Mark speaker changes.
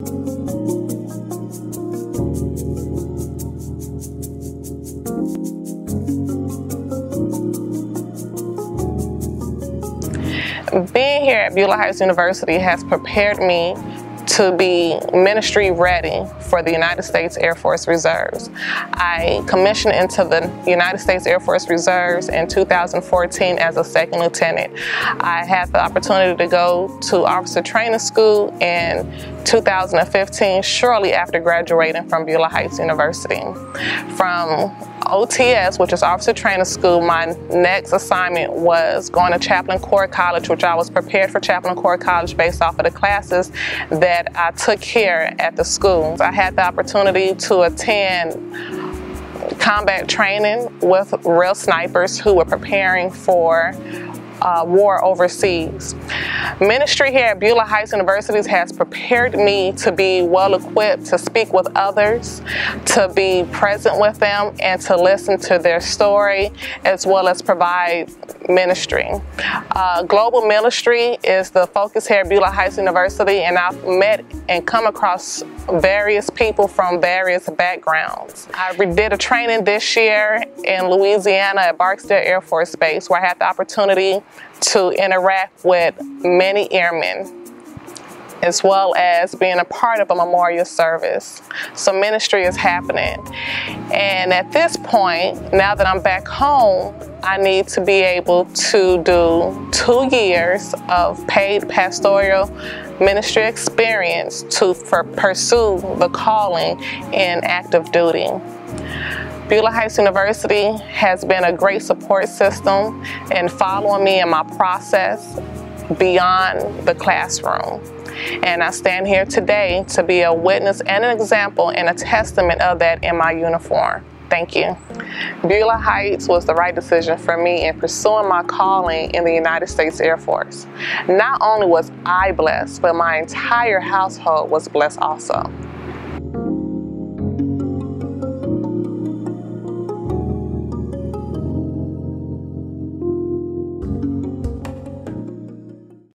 Speaker 1: Being here at Beulah Heights University has prepared me to be ministry ready for the United States Air Force Reserves. I commissioned into the United States Air Force Reserves in 2014 as a second lieutenant. I had the opportunity to go to officer training school in 2015, shortly after graduating from Beulah Heights University. From OTS, which is Officer Training School, my next assignment was going to Chaplain Corps College, which I was prepared for Chaplain Corps College based off of the classes that I took here at the school. I had the opportunity to attend combat training with real snipers who were preparing for uh, war overseas. Ministry here at Beulah Heights University has prepared me to be well equipped to speak with others, to be present with them, and to listen to their story, as well as provide ministry. Uh, global ministry is the focus here at Beulah Heights University, and I've met and come across various people from various backgrounds. I did a training this year in Louisiana at Barksdale Air Force Base where I had the opportunity to interact with many airmen as well as being a part of a memorial service. So ministry is happening. And at this point, now that I'm back home, I need to be able to do two years of paid pastoral ministry experience to pursue the calling in active duty. Beulah Heights University has been a great support system in following me in my process beyond the classroom. And I stand here today to be a witness and an example and a testament of that in my uniform. Thank you. Beulah Heights was the right decision for me in pursuing my calling in the United States Air Force. Not only was I blessed, but my entire household was blessed also.